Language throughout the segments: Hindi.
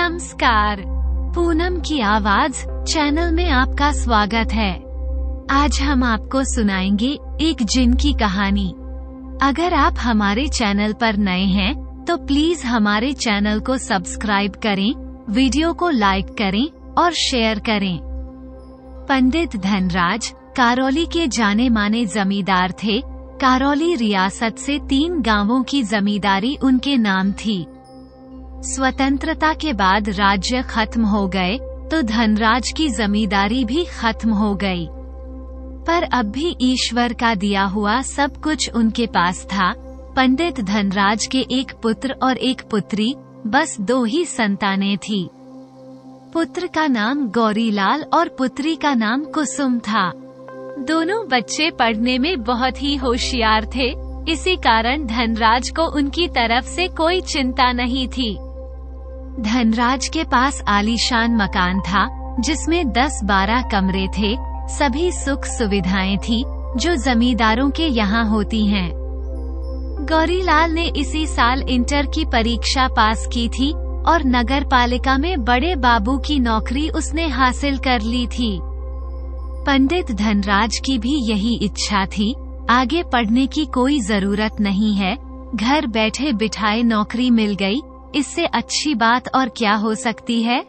नमस्कार। पूनम की आवाज़ चैनल में आपका स्वागत है। आज हम आपको सुनाएँगे एक जिन की कहानी। अगर आप हमारे चैनल पर नए हैं तो प्लीज़ हमारे चैनल को सब्सक्राइब करें, वीडियो को लाइक करें और शेयर करें। पंडित धनराज करौली के जाने माने जमींदार थे। करौली रियासत से तीन गाँवों की जमींदारी उनके नाम थी। स्वतंत्रता के बाद राज्य खत्म हो गए तो धनराज की जमींदारी भी खत्म हो गई। पर अब भी ईश्वर का दिया हुआ सब कुछ उनके पास था। पंडित धनराज के एक पुत्र और एक पुत्री, बस दो ही संतानें थी। पुत्र का नाम गौरीलाल और पुत्री का नाम कुसुम था। दोनों बच्चे पढ़ने में बहुत ही होशियार थे, इसी कारण धनराज को उनकी तरफ़ से कोई चिंता नहीं थी। धनराज के पास आलीशान मकान था, जिसमें 10-12 कमरे थे, सभी सुख सुविधाएँ थी, जो जमींदारों के यहाँ होती हैं। गौरीलाल ने इसी साल इंटर की परीक्षा पास की थी, और नगर पालिका में बड़े बाबू की नौकरी उसने हासिल कर ली थी पंडित धनराज की भी यही इच्छा थी, आगे पढ़ने की कोई ज़रूरत नहीं है, घर बैठे बिठाए नौकरी मिल गई इससे अच्छी बात और क्या हो सकती है?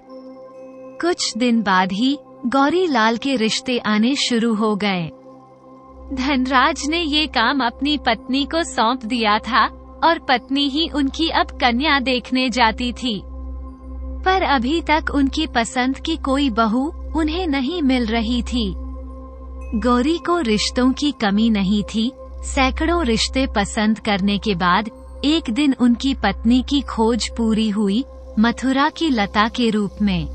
कुछ दिन बाद ही गौरी लाल के रिश्ते आने शुरू हो गए। धनराज ने ये काम अपनी पत्नी को सौंप दिया था और पत्नी ही उनकी अब कन्या देखने जाती थी। पर अभी तक उनकी पसंद की कोई बहू उन्हें नहीं मिल रही थी। गौरी को रिश्तों की कमी नहीं थी। सैकड़ों रिश्ते पसंद करने के बाद एक दिन उनकी पत्नी की खोज पूरी हुई, मथुरा की लता के रूप में।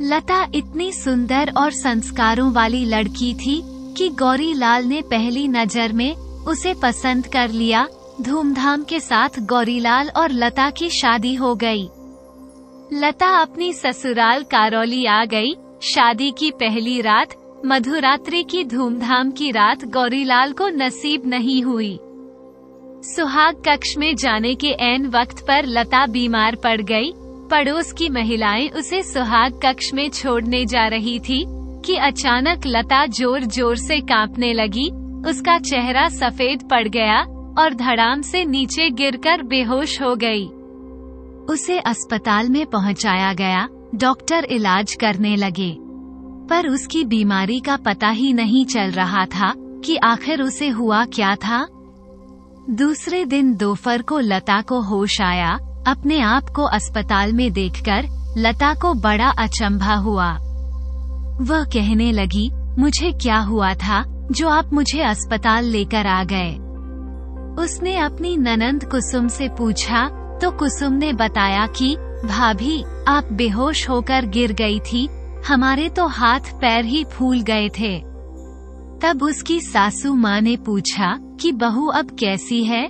लता इतनी सुंदर और संस्कारों वाली लड़की थी कि गौरी लाल ने पहली नज़र में उसे पसंद कर लिया। धूमधाम के साथ गौरीलाल और लता की शादी हो गई। लता अपनी ससुराल करौली आ गई। शादी की पहली रात, मधुरात्रि की धूमधाम की रात गौरीलाल को नसीब नहीं हुई। सुहाग कक्ष में जाने के एन वक्त पर लता बीमार पड़ गई। पड़ोस की महिलाएँ उसे सुहाग कक्ष में छोड़ने जा रही थी, कि अचानक लता ज़ोर ज़ोर से कांपने लगी उसका चेहरा सफ़ेद पड़ गया और धड़ाम से नीचे गिरकर बेहोश हो गई। उसे अस्पताल में पहुँचाया गया, डॉक्टर इलाज करने लगे पर उसकी बीमारी का पता ही नहीं चल रहा था, कि आखिर उसे हुआ क्या था दूसरे दिन दोपहर को लता को होश आया, अपने आप को अस्पताल में देखकर, लता को बड़ा अचंभा हुआ। वह कहने लगी, मुझे क्या हुआ था, जो आप मुझे अस्पताल लेकर आ गए? उसने अपनी ननंद कुसुम से पूछा तो कुसुम ने बताया कि, भाभी, आप बेहोश होकर गिर गई थी, हमारे तो हाथ पैर ही फूल गए थे। तब उसकी सासू माँ ने पूछा कि बहू अब कैसी है?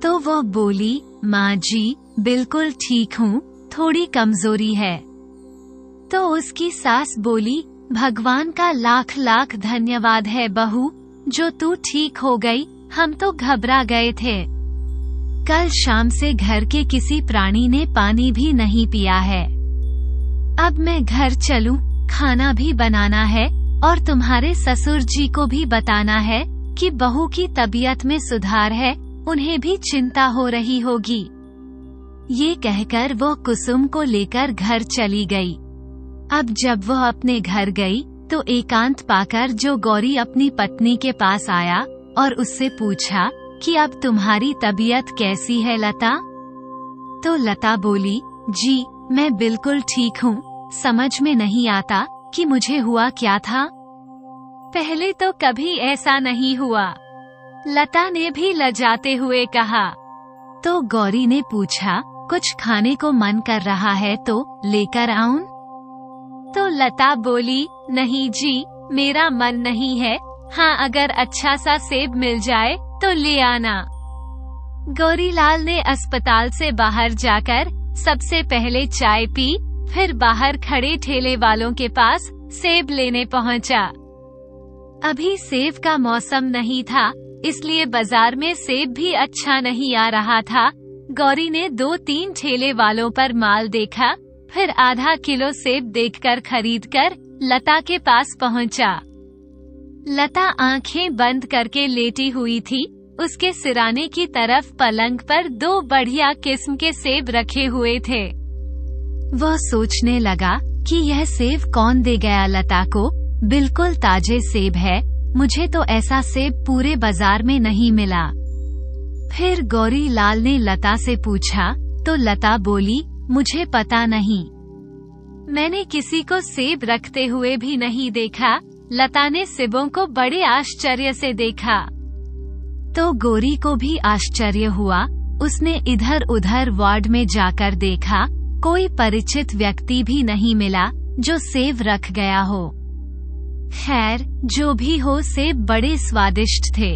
तो वह बोली माँ जी बिल्कुल ठीक हूँ थोड़ी कमज़ोरी है। तो उसकी सास बोली भगवान का लाख लाख धन्यवाद है बहू जो तू ठीक हो गई हम तो घबरा गए थे। कल शाम से घर के किसी प्राणी ने पानी भी नहीं पिया है। अब मैं घर चलूँ, खाना भी बनाना है और तुम्हारे ससुर जी को भी बताना है कि बहू की तबीयत में सुधार है, उन्हें भी चिंता हो रही होगी। ये कहकर वो कुसुम को लेकर घर चली गई। अब जब वह अपने घर गई तो एकांत पाकर जो गौरी अपनी पत्नी के पास आया, और उससे पूछा, कि अब तुम्हारी तबीयत कैसी है लता? तो लता बोली, जी, मैं बिल्कुल ठीक हूँ। समझ में नहीं आता कि मुझे हुआ क्या था। पहले तो कभी ऐसा नहीं हुआ लता ने भी लजाते हुए कहा तो गौरी ने पूछा, कुछ खाने को मन कर रहा है तो लेकर आऊँ? तो लता बोली, नहीं जी, मेरा मन नहीं है हाँ अगर अच्छा सा सेब मिल जाए तो ले आना गौरीलाल ने अस्पताल से बाहर जाकर सबसे पहले चाय पी, फिर बाहर खड़े ठेले वालों के पास सेब लेने पहुँचा। अभी सेब का मौसम नहीं था, इसलिए बाज़ार में सेब भी अच्छा नहीं आ रहा था। गौरी ने दो तीन ठेले वालों पर माल देखा, फिर आधा किलो सेब देखकर खरीदकर लता के पास पहुँचा। लता आँखें बंद करके लेटी हुई थी, उसके सिराने की तरफ़ पलंग पर दो बढ़िया किस्म के सेब रखे हुए थे। वह सोचने लगा कि यह सेब कौन दे गया लता को? बिल्कुल ताजे सेब है, मुझे तो ऐसा सेब पूरे बाज़ार में नहीं मिला। फिर गौरी लाल ने लता से पूछा तो लता बोली, मुझे पता नहीं। मैंने किसी को सेब रखते हुए भी नहीं देखा, लता ने सिबों को बड़े आश्चर्य से देखा। तो गोरी को भी आश्चर्य हुआ, उसने इधर उधर वार्ड में जाकर देखा, कोई परिचित व्यक्ति भी नहीं मिला, जो सेब रख गया हो। खैर, जो भी हो सेब बड़े स्वादिष्ट थे।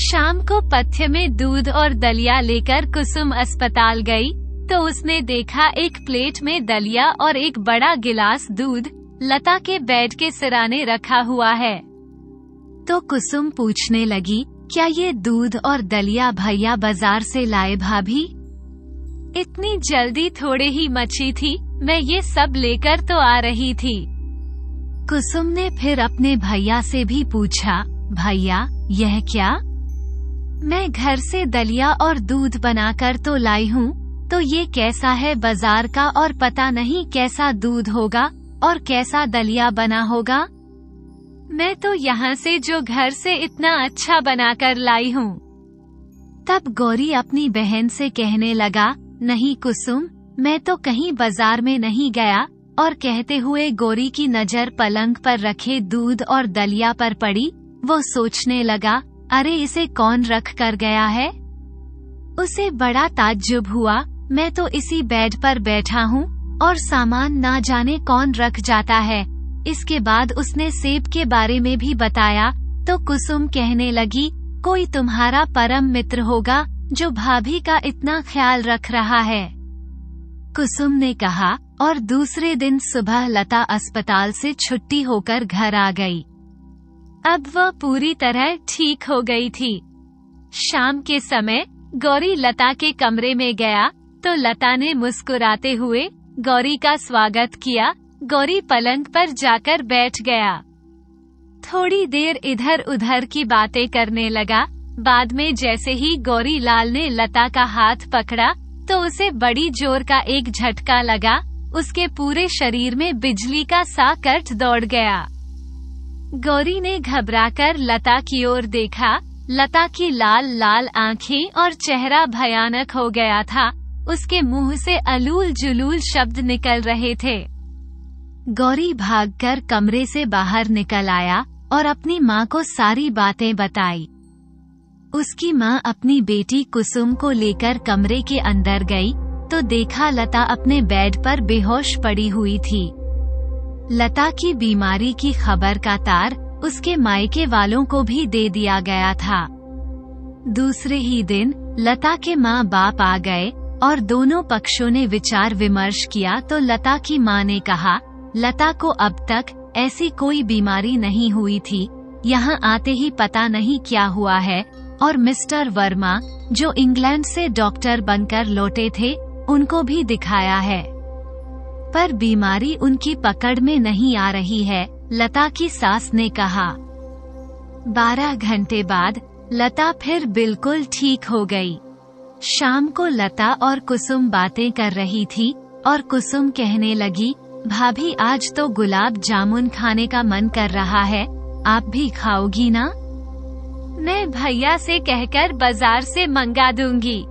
शाम को पथ्य में दूध और दलिया लेकर कुसुम अस्पताल गई तो उसने देखा एक प्लेट में दलिया और एक बड़ा गिलास दूध, लता के बेड के सिराने रखा हुआ है। तो कुसुम पूछने लगी, क्या ये दूध और दलिया भैया बाज़ार से लाए भाभी? इतनी जल्दी थोड़े ही मची थी, मैं ये सब लेकर तो आ रही थी। कुसुम ने फिर अपने भैया से भी पूछा, भैया, यह क्या? मैं घर से दलिया और दूध बनाकर तो लाई हूँ तो ये कैसा है बाज़ार का और पता नहीं कैसा दूध होगा और कैसा दलिया बना होगा? मैं तो यहाँ से जो घर से इतना अच्छा बनाकर लाई हूँ। तब गौरी अपनी बहन से कहने लगा, नहीं कुसुम, मैं तो कहीं बाज़ार में नहीं गया और कहते हुए गोरी की नज़र पलंग पर रखे दूध और दलिया पर पड़ी, वो सोचने लगा, अरे इसे कौन रख कर गया है? उसे बड़ा ताज्जुब हुआ, मैं तो इसी बेड पर बैठा हूँ, और सामान ना जाने कौन रख जाता है। इसके बाद उसने सेब के बारे में भी बताया तो कुसुम कहने लगी, कोई तुम्हारा परम मित्र होगा, जो भाभी का इतना ख्याल रख रहा है? कुसुम ने कहा और दूसरे दिन सुबह लता अस्पताल से छुट्टी होकर घर आ गई। अब वह पूरी तरह ठीक हो गई थी। शाम के समय, गौरी लता के कमरे में गया तो लता ने मुस्कुराते हुए गौरी का स्वागत किया, गौरी पलंग पर जाकर बैठ गया। थोड़ी देर इधर उधर की बातें करने लगा, बाद में जैसे ही गौरी लाल ने लता का हाथ पकड़ा तो उसे बड़ी ज़ोर का एक झटका लगा उसके पूरे शरीर में बिजली का सा कट दौड़ गया। गौरी ने घबराकर लता की ओर देखा। लता की लाल लाल आँखें और चेहरा भयानक हो गया था। उसके मुँह से अलूल जुलूल शब्द निकल रहे थे। गौरी भागकर कमरे से बाहर निकल आया और अपनी माँ को सारी बातें बताई। उसकी माँ अपनी बेटी कुसुम को लेकर कमरे के अंदर गई तो देखा लता अपने बेड पर बेहोश पड़ी हुई थी। लता की बीमारी की खबर का तार उसके मायके वालों को भी दे दिया गया था। दूसरे ही दिन, लता के माँ बाप आ गए और दोनों पक्षों ने विचार विमर्श किया तो लता की माँ ने कहा, लता को अब तक ऐसी कोई बीमारी नहीं हुई थी। यहाँ आते ही पता नहीं क्या हुआ है। और मिस्टर वर्मा, जो इंग्लैंड से डॉक्टर बनकर लौटे थे उनको भी दिखाया है पर बीमारी उनकी पकड़ में नहीं आ रही है, लता की सास ने कहा बारह घंटे बाद, लता फिर बिल्कुल ठीक हो गई। शाम को लता और कुसुम बातें कर रही थी, और कुसुम कहने लगी, भाभी, आज तो गुलाब जामुन खाने का मन कर रहा है, आप भी खाओगी ना? मैं भैया से कहकर बाज़ार से मंगा दूँगी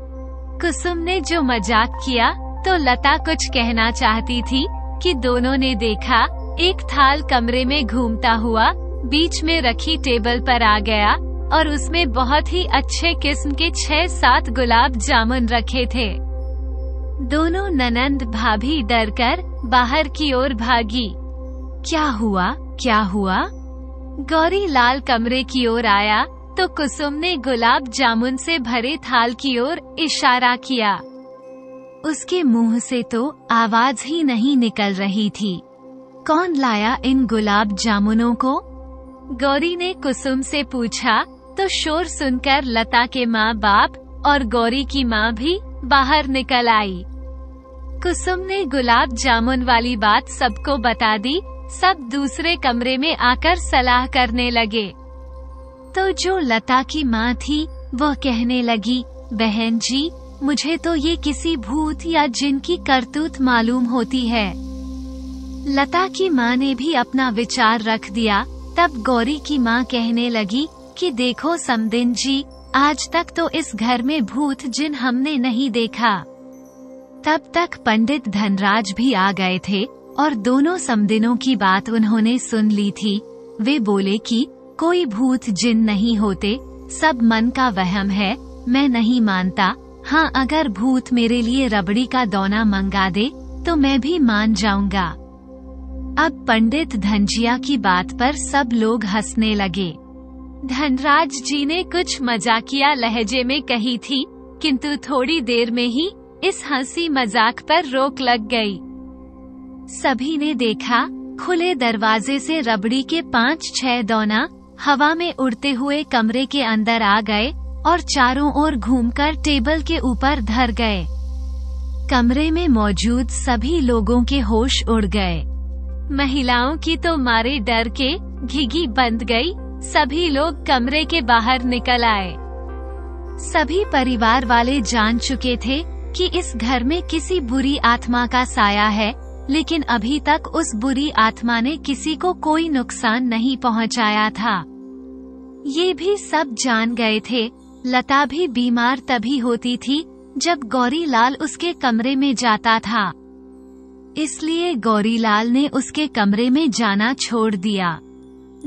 कुसुम ने जो मज़ाक किया तो लता कुछ कहना चाहती थी, कि दोनों ने देखा, एक थाल कमरे में घूमता हुआ, बीच में रखी टेबल पर आ गया, और उसमें बहुत ही अच्छे किस्म के छह सात गुलाब जामुन रखे थे। दोनों ननंद भाभी डरकर, बाहर की ओर भागी। क्या हुआ क्या हुआ? गौरी लाल कमरे की ओर आया तो कुसुम ने गुलाब जामुन से भरे थाल की ओर इशारा किया। उसके मुँह से तो आवाज़ ही नहीं निकल रही थी। कौन लाया इन गुलाब जामुनों को? गौरी ने कुसुम से पूछा तो शोर सुनकर लता के माँ बाप और गौरी की माँ भी बाहर निकल आई। कुसुम ने गुलाब जामुन वाली बात सबको बता दी, सब दूसरे कमरे में आकर सलाह करने लगे। तो जो लता की माँ थी, वह कहने लगी, बहन जी, मुझे तो ये किसी भूत या जिन की करतूत मालूम होती है। लता की माँ ने भी अपना विचार रख दिया, तब गौरी की माँ कहने लगी कि देखो समदिन जी, आज तक तो इस घर में भूत जिन हमने नहीं देखा। तब तक पंडित धनराज भी आ गए थे, और दोनों समदिनों की बात उन्होंने सुन ली थी। वे बोले कि कोई भूत जिन नहीं होते, सब मन का वहम है, मैं नहीं मानता। हाँ अगर भूत मेरे लिए रबड़ी का दोना मंगा दे तो मैं भी मान जाऊँगा। अब पंडित धनजिया की बात पर सब लोग हंसने लगे। धनराज जी ने कुछ मजाकिया लहजे में कही थी, किंतु थोड़ी देर में ही इस हँसी मज़ाक पर रोक लग गई। सभी ने देखा, खुले दरवाजे से रबड़ी के पाँच छह दौना हवा में उड़ते हुए कमरे के अंदर आ गए और चारों ओर घूमकर टेबल के ऊपर धर गए। कमरे में मौजूद सभी लोगों के होश उड़ गए। महिलाओं की तो मारे डर के घिघी बंद गई, सभी लोग कमरे के बाहर निकल आए। सभी परिवार वाले जान चुके थे कि इस घर में किसी बुरी आत्मा का साया है लेकिन अभी तक उस बुरी आत्मा ने किसी को कोई नुकसान नहीं पहुँचाया था। ये भी सब जान गए थे। लता भी बीमार तभी होती थी, जब गौरी लाल उसके कमरे में जाता था। इसलिए गौरी लाल ने उसके कमरे में जाना छोड़ दिया।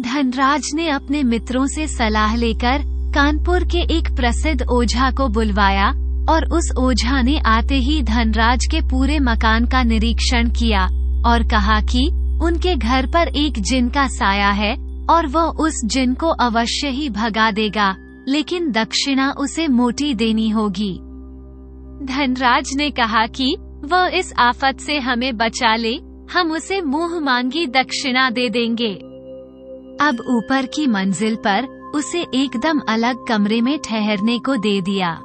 धनराज ने अपने मित्रों से सलाह लेकर कानपुर के एक प्रसिद्ध ओझा को बुलवाया और उस ओझा ने आते ही धनराज के पूरे मकान का निरीक्षण किया और कहा कि उनके घर पर एक जिन का साया है और वह उस जिन को अवश्य ही भगा देगा, लेकिन दक्षिणा उसे मोटी देनी होगी। धनराज ने कहा कि वह इस आफत से हमें बचा ले, हम उसे मुँह मांगी दक्षिणा दे देंगे। अब ऊपर की मंजिल पर उसे एकदम अलग कमरे में ठहरने को दे दिया।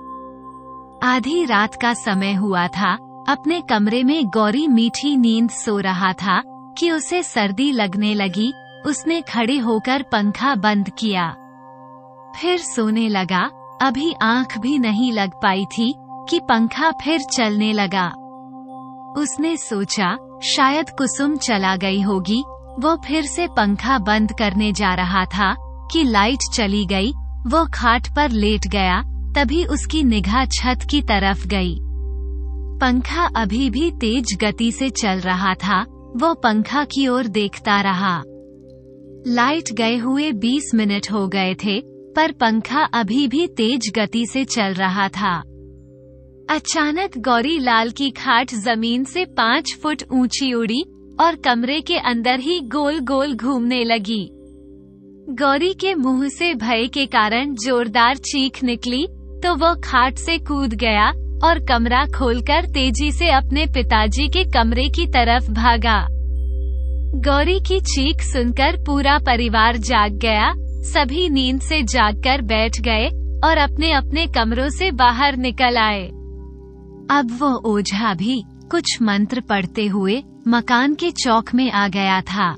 आधी रात का समय हुआ था। अपने कमरे में गौरी मीठी नींद सो रहा था कि उसे सर्दी लगने लगी। उसने खड़े होकर पंखा बंद किया। फिर सोने लगा। अभी आँख भी नहीं लग पाई थी कि पंखा फिर चलने लगा। उसने सोचा, शायद कुसुम चला गई होगी। वो फिर से पंखा बंद करने जा रहा था कि लाइट चली गई। वो खाट पर लेट गया। तभी उसकी निगाह छत की तरफ़ गई। पंखा अभी भी तेज गति से चल रहा था, वो पंखा की ओर देखता रहा। लाइट गए हुए 20 मिनट हो गए थे, पर पंखा अभी भी तेज गति से चल रहा था। अचानक गौरी लाल की खाट ज़मीन से पाँच फुट ऊँची उड़ी और कमरे के अंदर ही गोल गोल घूमने लगी। गौरी के मुँह से भय के कारण जोरदार चीख निकली तो वो खाट से कूद गया और कमरा खोलकर तेज़ी से अपने पिताजी के कमरे की तरफ़ भागा। गौरी की चीख सुनकर पूरा परिवार जाग गया। सभी नींद से जागकर बैठ गए और अपने अपने कमरों से बाहर निकल आए। अब वो ओझा भी कुछ मंत्र पढ़ते हुए मकान के चौक में आ गया था।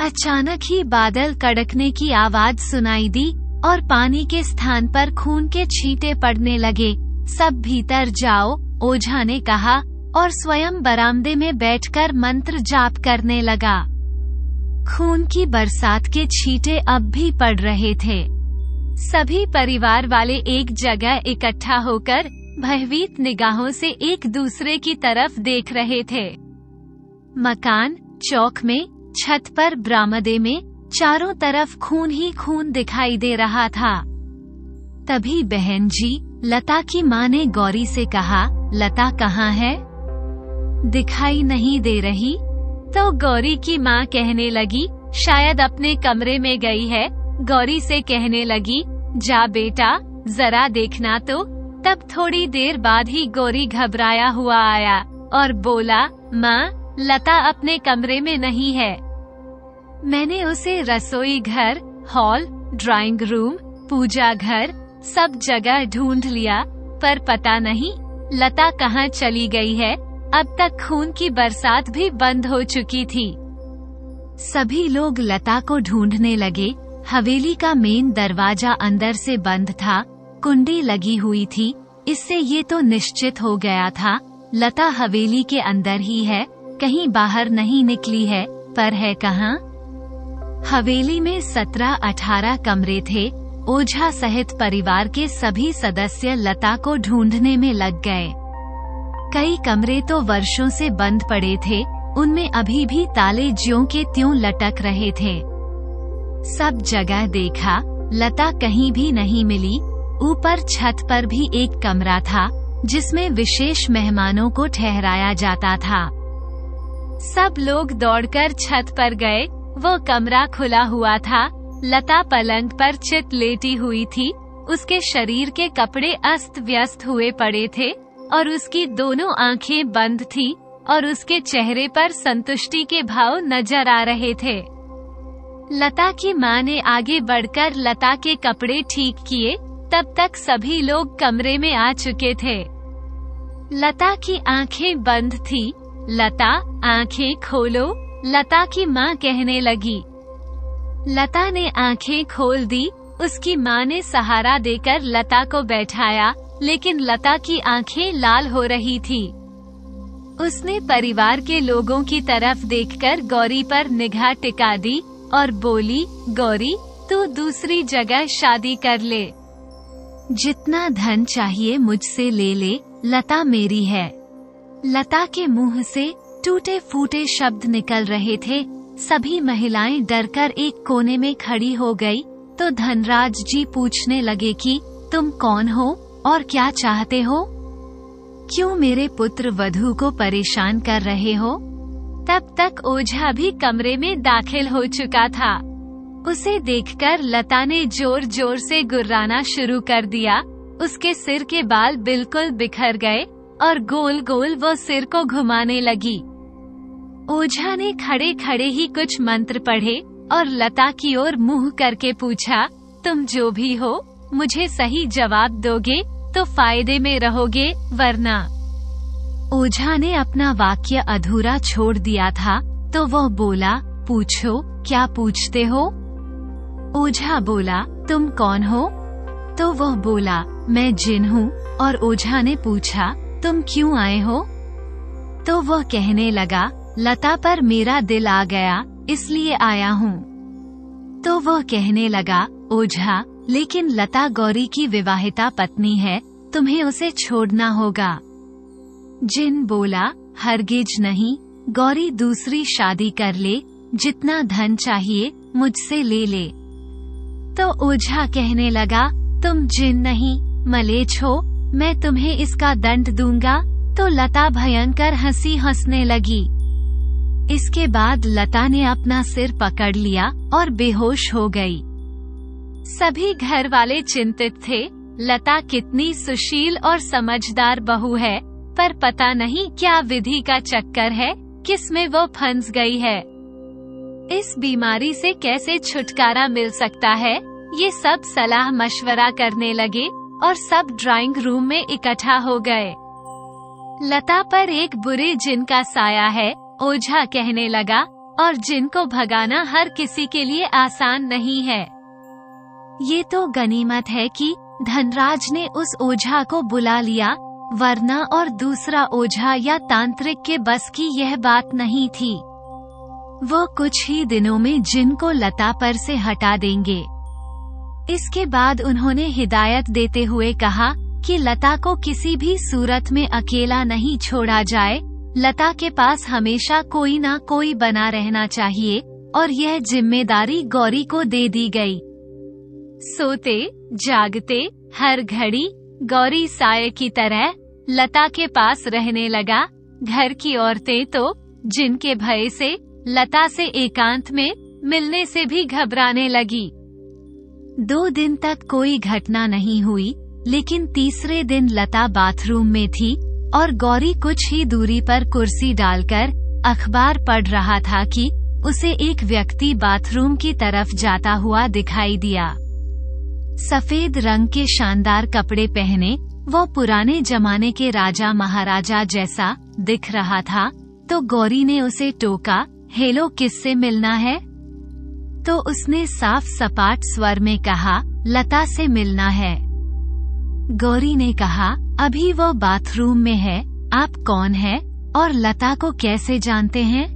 अचानक ही बादल कड़कने की आवाज़ सुनाई दी और पानी के स्थान पर खून के छींटे पड़ने लगे। सब भीतर जाओ, ओझा ने कहा, और स्वयं बरामदे में बैठकर मंत्र जाप करने लगा। खून की बरसात के छींटे अब भी पड़ रहे थे। सभी परिवार वाले एक जगह इकट्ठा होकर भयभीत निगाहों से एक दूसरे की तरफ़ देख रहे थे। मकान, चौक में, छत पर, बरामदे में चारों तरफ़ खून ही खून दिखाई दे रहा था। तभी बहन जी, लता की माँ ने गौरी से कहा, लता कहाँ है? दिखाई नहीं दे रही। तो गौरी की माँ कहने लगी, शायद अपने कमरे में गई है। गौरी से कहने लगी, जा बेटा, जरा देखना तो। तब थोड़ी देर बाद ही गौरी घबराया हुआ आया और बोला, माँ, लता अपने कमरे में नहीं है। मैंने उसे रसोई घर, हॉल, ड्राइंग रूम, पूजा घर, सब जगह ढूंढ लिया, पर पता नहीं, लता कहाँ चली गई है, अब तक खून की बरसात भी बंद हो चुकी थी। सभी लोग लता को ढूँढने लगे, हवेली का मेन दरवाज़ा अंदर से बंद था, कुंडी लगी हुई थी, इससे ये तो निश्चित हो गया था, लता हवेली के अंदर ही है, कहीं बाहर नहीं निकली है, पर है कहाँ? हवेली में सत्रह अठारह कमरे थे, ओझा सहित परिवार के सभी सदस्य लता को ढूँढने में लग गए। कई कमरे तो वर्षों से बंद पड़े थे, उनमें अभी भी ताले ज्यों के त्यों लटक रहे थे। सब जगह देखा, लता कहीं भी नहीं मिली, ऊपर छत पर भी एक कमरा था, जिसमें विशेष मेहमानों को ठहराया जाता था। सब लोग दौड़कर छत पर गए वो कमरा खुला हुआ था। लता पलंग पर चित लेटी हुई थी। उसके शरीर के कपड़े अस्त व्यस्त हुए पड़े थे और उसकी दोनों आँखें बंद थी और उसके चेहरे पर संतुष्टि के भाव नज़र आ रहे थे। लता की माँ ने आगे बढ़कर लता के कपड़े ठीक किए, तब तक सभी लोग कमरे में आ चुके थे। लता की आँखें बंद थी। लता, आँखें खोलो। लता की माँ कहने लगी। लता ने आँखें खोल दी, उसकी माँ ने सहारा देकर लता को बैठाया, लेकिन लता की आँखें लाल हो रही थी। उसने परिवार के लोगों की तरफ़ देखकर गौरी पर निगाह टिका दी और बोली, गौरी, तू दूसरी जगह शादी कर ले। जितना धन चाहिए मुझसे ले ले, लता मेरी है लता के मुँह से टूटे फूटे शब्द निकल रहे थे। सभी महिलाएँ डरकर एक कोने में खड़ी हो गई। तो धनराज जी पूछने लगे कि, तुम कौन हो? और क्या चाहते हो? क्यों मेरे पुत्र वधु को परेशान कर रहे हो? तब तक ओझा भी कमरे में दाखिल हो चुका था। उसे देखकर लता ने ज़ोर ज़ोर से गुर्राना शुरू कर दिया। उसके सिर के बाल बिल्कुल बिखर गए। और गोल गोल वो सिर को घुमाने लगी। ओझा ने खड़े खड़े ही कुछ मंत्र पढ़े और लता की ओर मुँह करके पूछा, तुम जो भी हो, मुझे सही जवाब दोगे तो फ़ायदे में रहोगे, वरना। ओझा ने अपना वाक्य अधूरा छोड़ दिया था तो वह बोला, पूछो, क्या पूछते हो? ओझा बोला, तुम कौन हो? तो वह बोला, मैं जिन हूँ, और ओझा ने पूछा तुम क्यों आए हो? तो वह कहने लगा, लता पर मेरा दिल आ गया, इसलिए आया हूँ। तो वह कहने लगा, ओझा, लेकिन लता गौरी की विवाहिता पत्नी है, तुम्हें उसे छोड़ना होगा। जिन बोला, हरगिज नहीं, गौरी दूसरी शादी कर ले, जितना धन चाहिए, मुझसे ले ले। तो ओझा कहने लगा, तुम जिन नहीं मलेच हो मैं तुम्हें इसका दंड दूँगा। तो लता भयंकर हँसी हंसने लगी। इसके बाद लता ने अपना सिर पकड़ लिया और बेहोश हो गई। सभी घर वाले चिंतित थे। लता कितनी सुशील और समझदार बहू है, पर पता नहीं क्या विधि का चक्कर है किसमें वो फंस गई है। इस बीमारी से कैसे छुटकारा मिल सकता है? ये सब सलाह मशवरा करने लगे। और सब ड्राइंग रूम में इकट्ठा हो गए। लता पर एक बुरे जिन का साया है, ओझा कहने लगा, और जिन को भगाना हर किसी के लिए आसान नहीं है। ये तो गनीमत है कि धनराज ने उस ओझा को बुला लिया, वरना और दूसरा ओझा या तांत्रिक के बस की यह बात नहीं थी। वो कुछ ही दिनों में जिन को लता पर से हटा देंगे। इसके बाद उन्होंने हिदायत देते हुए कहा कि लता को किसी भी सूरत में अकेला नहीं छोड़ा जाए। लता के पास हमेशा कोई ना कोई बना रहना चाहिए, और यह ज़िम्मेदारी गौरी को दे दी गई। सोते, जागते, हर घड़ी, गौरी साय की तरह, लता के पास रहने लगा। घर की औरतें तो जिनके भय से, लता से एकांत में, मिलने से भी घबराने लगी। दो दिन तक कोई घटना नहीं हुई, लेकिन तीसरे दिन लता बाथरूम में थी और गौरी कुछ ही दूरी पर कुर्सी डालकर अखबार पढ़ रहा था कि उसे एक व्यक्ति बाथरूम की तरफ़ जाता हुआ दिखाई दिया। सफ़ेद रंग के शानदार कपड़े पहने, वो पुराने जमाने के राजा महाराजा जैसा दिख रहा था तो गौरी ने उसे टोका, हेलो, किससे मिलना है? तो उसने साफ़ सपाट स्वर में कहा, लता से मिलना है। गौरी ने कहा, अभी वो बाथरूम में है, आप कौन है, और लता को कैसे जानते हैं?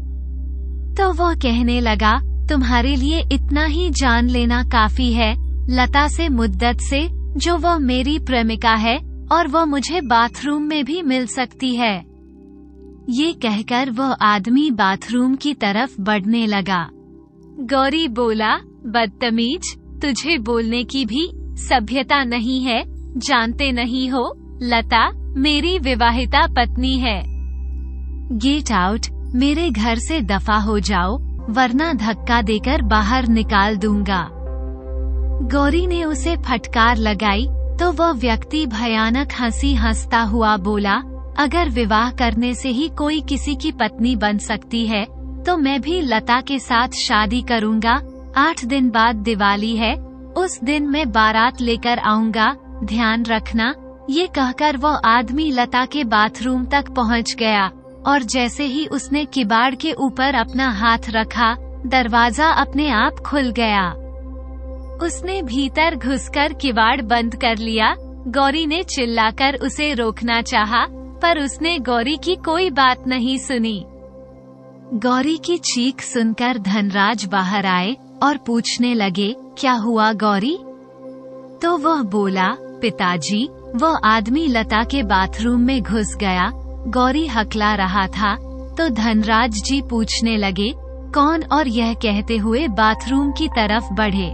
तो वो कहने लगा, तुम्हारे लिए इतना ही जान लेना काफ़ी है, लता से मुद्दत से, जो वो मेरी प्रेमिका है, और वो मुझे बाथरूम में भी मिल सकती है। ये कहकर वो आदमी बाथरूम की तरफ़ बढ़ने लगा। गौरी बोला, बदतमीज, तुझे बोलने की भी सभ्यता नहीं है, जानते नहीं हो, लता, मेरी विवाहिता पत्नी है। गेट आउट मेरे घर से दफ़ा हो जाओ, वरना धक्का देकर बाहर निकाल दूँगा। गौरी ने उसे फटकार लगाई तो वह व्यक्ति भयानक हँसी हंसता हुआ बोला, अगर विवाह करने से ही कोई किसी की पत्नी बन सकती है तो मैं भी लता के साथ शादी करूँगा। आठ दिन बाद दिवाली है। उस दिन मैं बारात लेकर आऊँगा। ध्यान रखना। ये कहकर वो आदमी लता के बाथरूम तक पहुँच गया और जैसे ही उसने किबाड़ के ऊपर अपना हाथ रखा दरवाज़ा अपने आप खुल गया। उसने भीतर घुसकर किवाड़ बंद कर लिया। गौरी ने चिल्लाकर उसे रोकना चाहा, पर उसने गौरी की कोई बात नहीं सुनी। गौरी की चीख सुनकर धनराज बाहर आए और पूछने लगे, क्या हुआ गौरी? तो वह बोला, पिताजी, वह आदमी लता के बाथरूम में घुस गया। गौरी हकला रहा था। तो धनराज जी पूछने लगे, कौन और यह कहते हुए बाथरूम की तरफ़ बढ़े?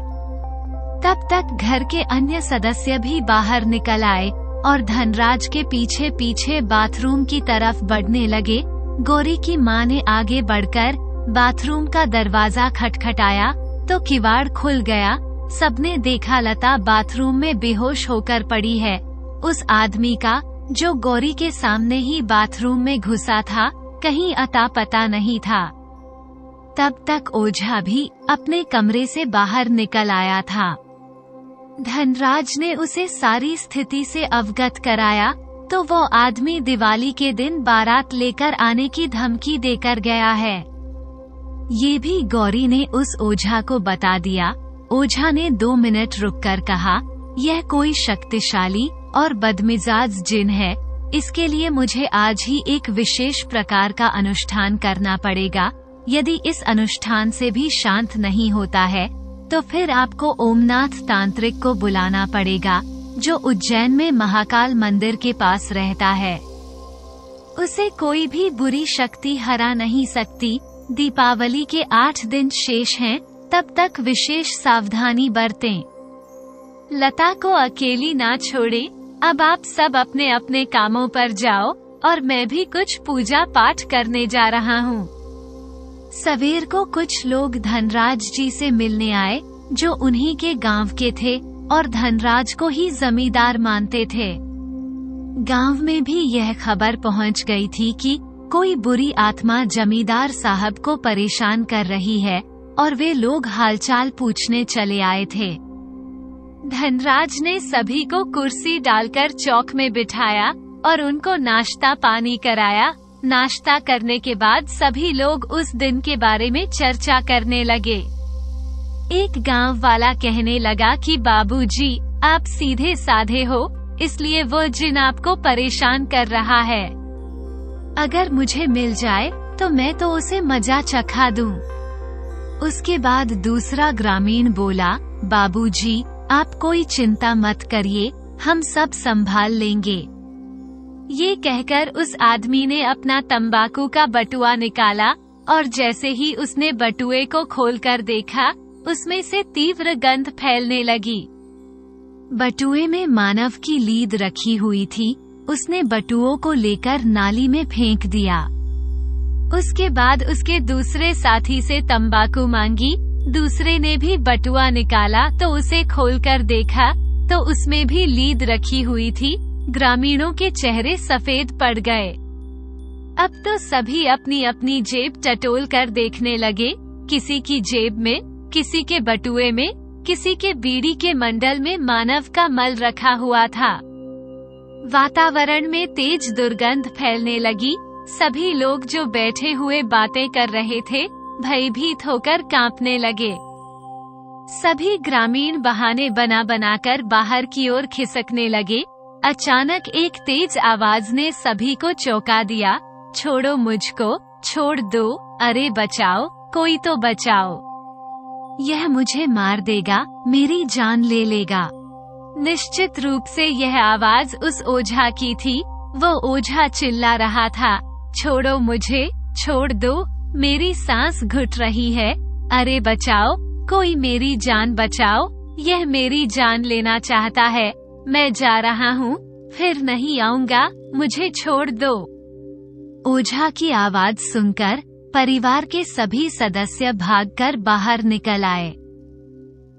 तब तक घर के अन्य सदस्य भी बाहर निकल आए और धनराज के पीछे पीछे बाथरूम की तरफ़ बढ़ने लगे। गौरी की माँ ने आगे बढ़कर बाथरूम का दरवाज़ा खटखटाया तो किवाड़ खुल गया। सबने देखा लता बाथरूम में बेहोश होकर पड़ी है। उस आदमी का, जो गौरी के सामने ही बाथरूम में घुसा था, कहीं अता पता नहीं था। तब तक ओझा भी अपने कमरे से बाहर निकल आया था। धनराज ने उसे सारी स्थिति से अवगत कराया तो वो आदमी दिवाली के दिन बारात लेकर आने की धमकी देकर गया है। ये भी गौरी ने उस ओझा को बता दिया। ओझा ने दो मिनट रुककर कहा, यह कोई शक्तिशाली और बदमिजाज जिन है, इसके लिए मुझे आज ही एक विशेष प्रकार का अनुष्ठान करना पड़ेगा। यदि इस अनुष्ठान से भी शांत नहीं होता है तो फिर आपको ओमनाथ तांत्रिक को बुलाना पड़ेगा। जो उज्जैन में महाकाल मंदिर के पास रहता है। उसे कोई भी बुरी शक्ति हरा नहीं सकती। दीपावली के आठ दिन शेष हैं, तब तक विशेष सावधानी बरतें। लता को अकेली ना छोड़े। अब आप सब अपने अपने कामों पर जाओ और मैं भी कुछ पूजा पाठ करने जा रहा हूँ। सवेर को कुछ लोग धनराज जी से मिलने आए जो उन्हीं के गाँव के थे। और धनराज को ही जमींदार मानते थे। गाँव में भी यह खबर पहुँच गई थी कि कोई बुरी आत्मा जमींदार साहब को परेशान कर रही है और वे लोग हालचाल पूछने चले आए थे। धनराज ने सभी को कुर्सी डालकर चौक में बिठाया और उनको नाश्ता पानी कराया। नाश्ता करने के बाद सभी लोग उस दिन के बारे में चर्चा करने लगे। एक गाँव वाला कहने लगा कि बाबूजी, आप सीधे साधे हो इसलिए वो जिन आपको परेशान कर रहा है अगर मुझे मिल जाए तो मैं तो उसे मज़ा चखा दूँ। उसके बाद दूसरा ग्रामीण बोला बाबूजी, आप कोई चिंता मत करिए हम सब संभाल लेंगे ये कहकर उस आदमी ने अपना तंबाकू का बटुआ निकाला और जैसे ही उसने बटुए को खोलकर देखा उसमें से तीव्र गंध फैलने लगी। बटुए में मानव की लीद रखी हुई थी। उसने बटुओं को लेकर नाली में फेंक दिया। उसके बाद उसके दूसरे साथी से तंबाकू मांगी। दूसरे ने भी बटुआ निकाला तो उसे खोलकर देखा तो उसमें भी लीद रखी हुई थी। ग्रामीणों के चेहरे सफ़ेद पड़ गए। अब तो सभी अपनी अपनी जेब टटोल कर देखने लगे। किसी की जेब में किसी के बटुए में, किसी के बीड़ी के मंडल में मानव का मल रखा हुआ था। वातावरण में तेज दुर्गंध फैलने लगी। सभी लोग जो बैठे हुए बातें कर रहे थे, भयभीत होकर कांपने लगे। सभी ग्रामीण बहाने बना बनाकर बाहर की ओर खिसकने लगे। अचानक एक तेज आवाज़ ने सभी को चौंका दिया। छोड़ो मुझको, छोड़ दो। अरे बचाओ, कोई तो बचाओ। यह मुझे मार देगा, मेरी जान ले लेगा। निश्चित रूप से यह आवाज़ उस ओझा की थी, वो ओझा चिल्ला रहा था, छोड़ो मुझे, छोड़ दो, मेरी सांस घुट रही है, अरे बचाओ, कोई मेरी जान बचाओ, यह मेरी जान लेना चाहता है, मैं जा रहा हूँ, फिर नहीं आऊँगा, मुझे छोड़ दो। ओझा की आवाज़ सुनकर परिवार के सभी सदस्य भागकर बाहर निकल आए।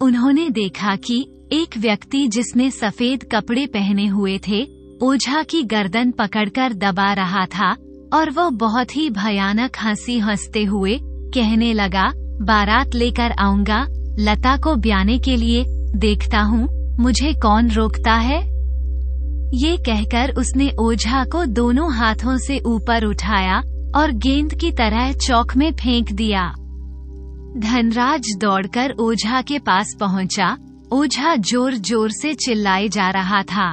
उन्होंने देखा कि एक व्यक्ति जिसने सफ़ेद कपड़े पहने हुए थे, ओझा की गर्दन पकड़कर दबा रहा था और वो बहुत ही भयानक हँसी हँसते हुए कहने लगा, बारात लेकर आऊँगा। लता को ब्याने के लिए देखता हूँ। मुझे कौन रोकता है? ये कहकर उसने ओझा को दोनों हाथों से ऊपर उठाया और गेंद की तरह चौक में फेंक दिया। धनराज दौड़कर ओझा के पास पहुँचा। ओझा ज़ोर ज़ोर से चिल्लाए जा रहा था।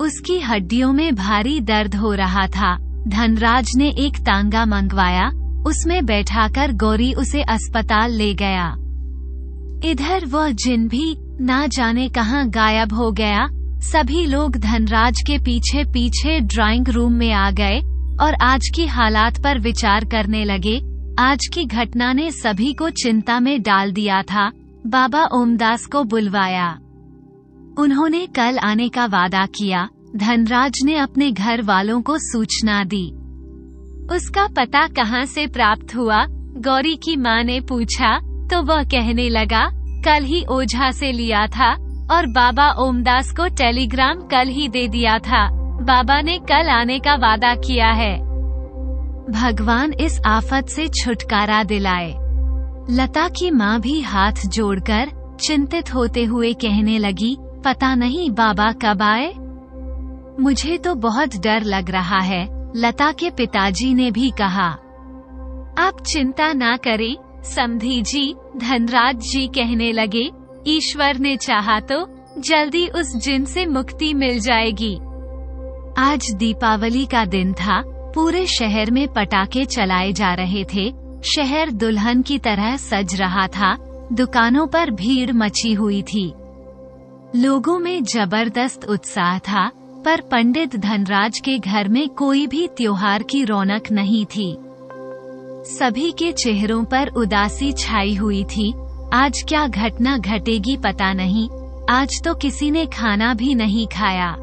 उसकी हड्डियों में भारी दर्द हो रहा था। धनराज ने एक तांगा मंगवाया। उसमें बैठाकर गौरी उसे अस्पताल ले गया। इधर वह जिन भी ना जाने कहाँ गायब हो गया, सभी लोग धनराज के पीछे पीछे ड्राइंग रूम में आ गए। और आज की हालात पर विचार करने लगे। आज की घटना ने सभी को चिंता में डाल दिया था। बाबा ओमदास को बुलवाया। उन्होंने कल आने का वादा किया। धनराज ने अपने घर वालों को सूचना दी। उसका पता कहाँ से प्राप्त हुआ? गौरी की माँ ने पूछा तो वह कहने लगा, कल ही ओझा से लिया था, और बाबा ओमदास को टेलीग्राम कल ही दे दिया था। बाबा ने कल आने का वादा किया है। भगवान इस आफत से छुटकारा दिलाए। लता की माँ भी हाथ जोड़कर चिंतित होते हुए कहने लगी, पता नहीं बाबा कब आए? मुझे तो बहुत डर लग रहा है, लता के पिताजी ने भी कहा। आप चिंता ना करें, समधी जी, धनराज जी कहने लगे, ईश्वर ने चाहा तो जल्दी उस जिन से मुक्ति मिल जाएगी। आज दीपावली का दिन था। पूरे शहर में पटाखे चलाए जा रहे थे। शहर दुल्हन की तरह सज रहा था। दुकानों पर भीड़ मची हुई थी। लोगों में ज़बरदस्त उत्साह था, पर पंडित धनराज के घर में कोई भी त्योहार की रौनक नहीं थी। सभी के चेहरों पर उदासी छाई हुई थी। आज क्या घटना घटेगी पता नहीं। आज तो किसी ने खाना भी नहीं खाया।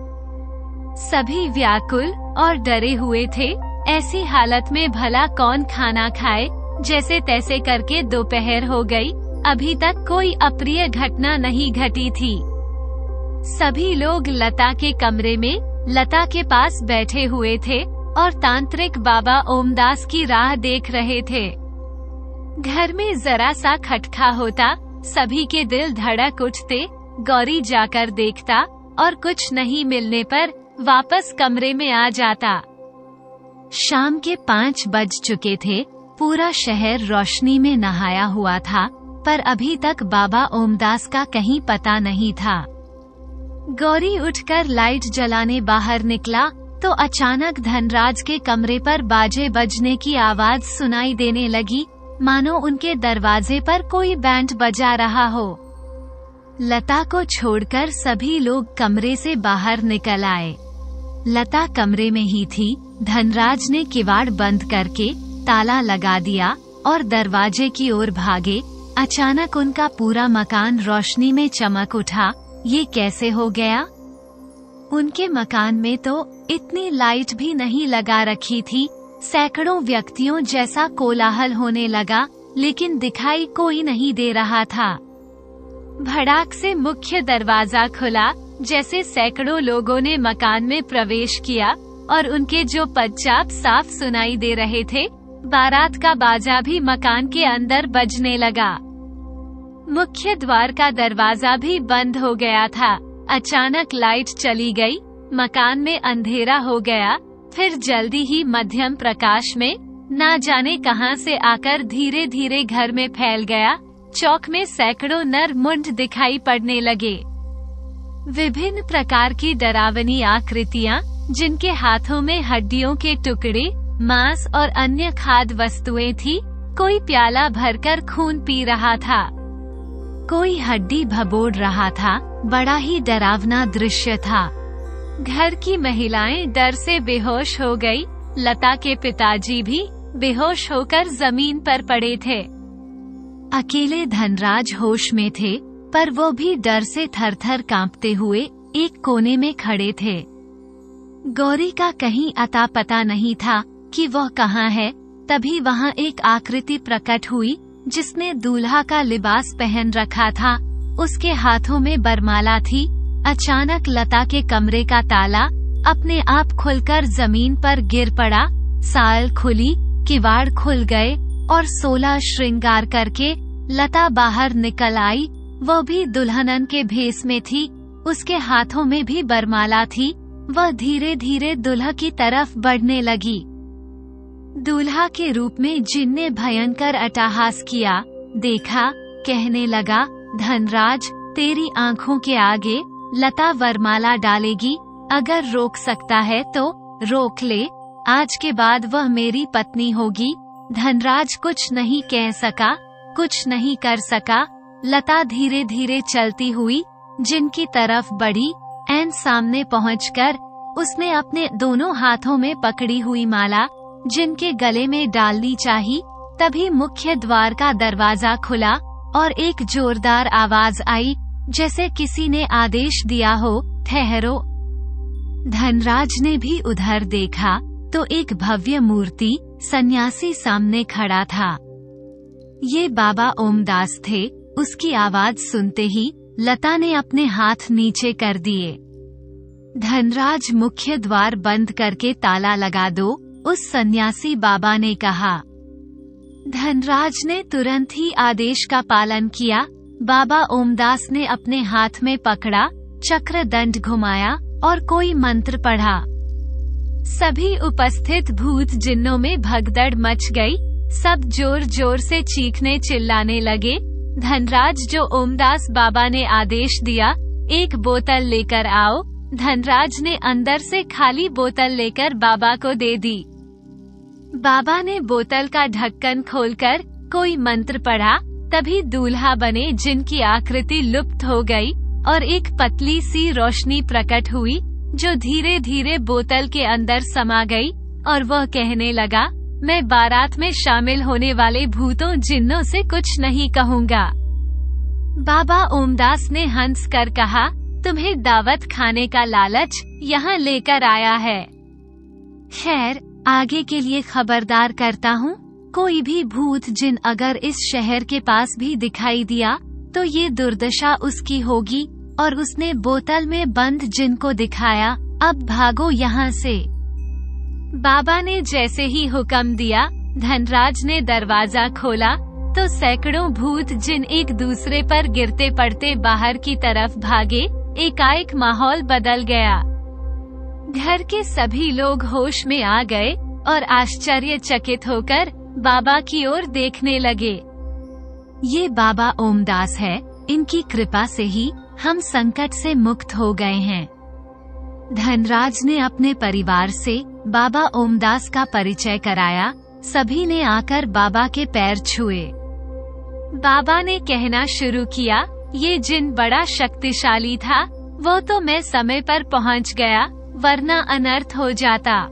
सभी व्याकुल और डरे हुए थे। ऐसी हालत में भला कौन खाना खाए? जैसे तैसे करके दोपहर हो गई। अभी तक कोई अप्रिय घटना नहीं घटी थी। सभी लोग लता के कमरे में, लता के पास बैठे हुए थे और तांत्रिक बाबा ओमदास की राह देख रहे थे। घर में जरा सा खटखा होता, सभी के दिल धड़क उठते, गौरी जाकर देखता और कुछ नहीं मिलने पर वापस कमरे में आ जाता। शाम के पाँच बज चुके थे, पूरा शहर रोशनी में नहाया हुआ था, पर अभी तक बाबा ओमदास का कहीं पता नहीं था। गौरी उठकर लाइट जलाने बाहर निकला तो अचानक धनराज के कमरे पर बाजे बजने की आवाज़ सुनाई देने लगी, मानो उनके दरवाजे पर कोई बैंड बजा रहा हो। लता को छोड़कर सभी लोग कमरे से बाहर निकल आए। लता कमरे में ही थी, धनराज ने किवाड़ बंद करके ताला लगा दिया और दरवाजे की ओर भागे। अचानक उनका पूरा मकान रोशनी में चमक उठा। ये कैसे हो गया? उनके मकान में तो इतनी लाइट भी नहीं लगा रखी थी। सैकड़ों व्यक्तियों जैसा कोलाहल होने लगा, लेकिन दिखाई कोई नहीं दे रहा था। भड़ाक से मुख्य दरवाज़ा खुला जैसे सैकड़ों लोगों ने मकान में प्रवेश किया और उनके जो पदचाप साफ़ सुनाई दे रहे थे, बारात का बाजा भी मकान के अंदर बजने लगा। मुख्य द्वार का दरवाज़ा भी बंद हो गया था। अचानक लाइट चली गई, मकान में अंधेरा हो गया, फिर जल्दी ही मध्यम प्रकाश में, ना जाने कहाँ से आकर धीरे धीरे घर में फैल गया, चौक में सैकड़ों नर मुंड दिखाई पड़ने लगे। विभिन्न प्रकार की डरावनी आकृतियाँ, जिनके हाथों में हड्डियों के टुकड़े, मांस और अन्य खाद्य वस्तुएँ थी, कोई प्याला भरकर खून पी रहा था। कोई हड्डी भबोड़ रहा था, बड़ा ही डरावना दृश्य था। घर की महिलाएँ डर से बेहोश हो गई, लता के पिताजी भी बेहोश होकर ज़मीन पर पड़े थे। अकेले धनराज होश में थे पर वो भी डर से थर थर कांपते हुए एक कोने में खड़े थे। गौरी का कहीं अता पता नहीं था कि वह कहाँ है, तभी वहाँ एक आकृति प्रकट हुई, जिसने दूल्हा का लिबास पहन रखा था। उसके हाथों में बरमाला थी, अचानक लता के कमरे का ताला अपने आप खुलकर ज़मीन पर गिर पड़ा, साल खुली, किवाड़ खुल गए, और सोलह श्रृंगार करके लता बाहर निकल आई वह भी दुल्हनन के भेस में थी, उसके हाथों में भी बरमाला थी, वह धीरे धीरे दुल्हा की तरफ़ बढ़ने लगी। दूल्हा के रूप में जिन ने भयंकर अट्टहास किया, देखा, कहने लगा, धनराज, तेरी आँखों के आगे, लता वरमाला डालेगी, अगर रोक सकता है तो रोक ले, आज के बाद वह मेरी पत्नी होगी, धनराज कुछ नहीं कह सका, कुछ नहीं कर सका लता धीरे धीरे चलती हुई, जिनकी तरफ़ बढ़ी एन सामने पहुंचकर, उसने अपने दोनों हाथों में पकड़ी हुई माला, जिनके गले में डालनी चाहिए तभी मुख्य द्वार का दरवाज़ा खुला, और एक जोरदार आवाज़ आई, जैसे किसी ने आदेश दिया हो, ठहरो। धनराज ने भी उधर देखा तो एक भव्य मूर्ति, सन्यासी सामने खड़ा था। ये बाबा ओमदास थे उसकी आवाज़ सुनते ही लता ने अपने हाथ नीचे कर दिए। धनराज मुख्य द्वार बंद करके ताला लगा दो, उस सन्यासी बाबा ने कहा। धनराज ने तुरंत ही आदेश का पालन किया। बाबा ओमदास ने अपने हाथ में पकड़ा चक्र दंड घुमाया और कोई मंत्र पढ़ा। सभी उपस्थित भूत जिन्नों में भगदड़ मच गई, सब ज़ोर ज़ोर से चीखने चिल्लाने लगे। धनराज जो ओमदास बाबा ने आदेश दिया, एक बोतल लेकर आओ। धनराज ने अंदर से खाली बोतल लेकर बाबा को दे दी। बाबा ने बोतल का ढक्कन खोलकर कोई मंत्र पढ़ा, तभी दूल्हा बने जिनकी आकृति लुप्त हो गई और एक पतली सी रोशनी प्रकट हुई, जो धीरे धीरे बोतल के अंदर समा गई और वह कहने लगा मैं बारात में शामिल होने वाले भूतों जिन्नों से कुछ नहीं कहूँगा। बाबा ओमदास ने हंस कर कहा, तुम्हें दावत खाने का लालच यहाँ लेकर आया है। खैर, आगे के लिए खबरदार करता हूँ। कोई भी भूत जिन अगर इस शहर के पास भी दिखाई दिया तो ये दुर्दशा उसकी होगी, और उसने बोतल में बंद जिन को दिखाया, अब भागो यहाँ से। बाबा ने जैसे ही हुक्म दिया, धनराज ने दरवाज़ा खोला तो सैकड़ों भूत जिन एक दूसरे पर गिरते पड़ते बाहर की तरफ़ भागे, एकाएक माहौल बदल गया। घर के सभी लोग होश में आ गए, और आश्चर्यचकित होकर बाबा की ओर देखने लगे। ये बाबा ओमदास है, इनकी कृपा से ही हम संकट से मुक्त हो गए हैं। धनराज ने अपने परिवार से बाबा ओमदास का परिचय कराया, सभी ने आकर बाबा के पैर छुए। बाबा ने कहना शुरू किया, ये जिन बड़ा शक्तिशाली था, वो तो मैं समय पर पहुँच गया, वरना अनर्थ हो जाता।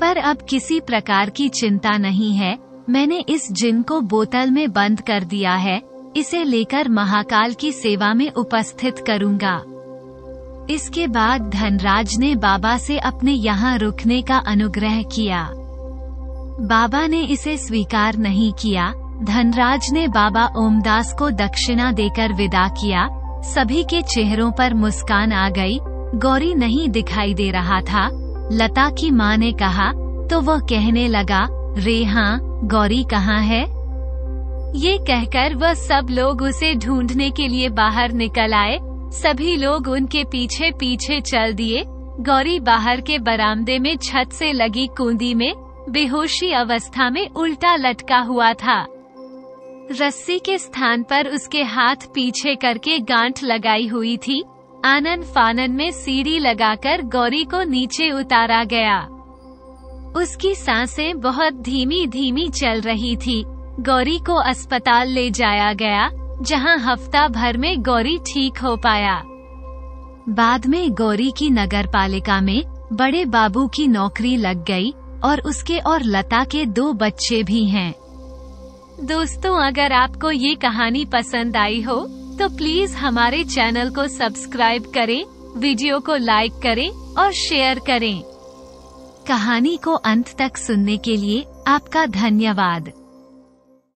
पर अब किसी प्रकार की चिंता नहीं है, मैंने इस जिन को बोतल में बंद कर दिया है, इसे लेकर महाकाल की सेवा में उपस्थित करूँगा। इसके बाद धनराज ने बाबा से अपने यहाँ रुकने का अनुग्रह किया। बाबा ने इसे स्वीकार नहीं किया। धनराज ने बाबा ओमदास को दक्षिणा देकर विदा किया। सभी के चेहरों पर मुस्कान आ गई। गौरी नहीं दिखाई दे रहा था। लता की माँ ने कहा तो वह कहने लगा, रे हाँ गौरी कहाँ है? ये कहकर वह सब लोग उसे ढूँढने के लिए बाहर निकल आए। सभी लोग उनके पीछे पीछे चल दिए। गौरी बाहर के बरामदे में छत से लगी कूंदी में बेहोशी अवस्था में उल्टा लटका हुआ था। रस्सी के स्थान पर उसके हाथ पीछे करके गांठ लगाई हुई थी। आनन फानन में सीढ़ी लगाकर गौरी को नीचे उतारा गया। उसकी साँसें बहुत धीमी धीमी चल रही थी। गौरी को अस्पताल ले जाया गया। जहाँ हफ़्ता भर में गौरी ठीक हो पाया। बाद में गौरी की नगर पालिका में बड़े बाबू की नौकरी लग गई और उसके और लता के दो बच्चे भी हैं। दोस्तों, अगर आपको ये कहानी पसंद आई हो तो प्लीज़ हमारे चैनल को सब्सक्राइब करें, वीडियो को लाइक करें और शेयर करें। कहानी को अंत तक सुनने के लिए आपका धन्यवाद।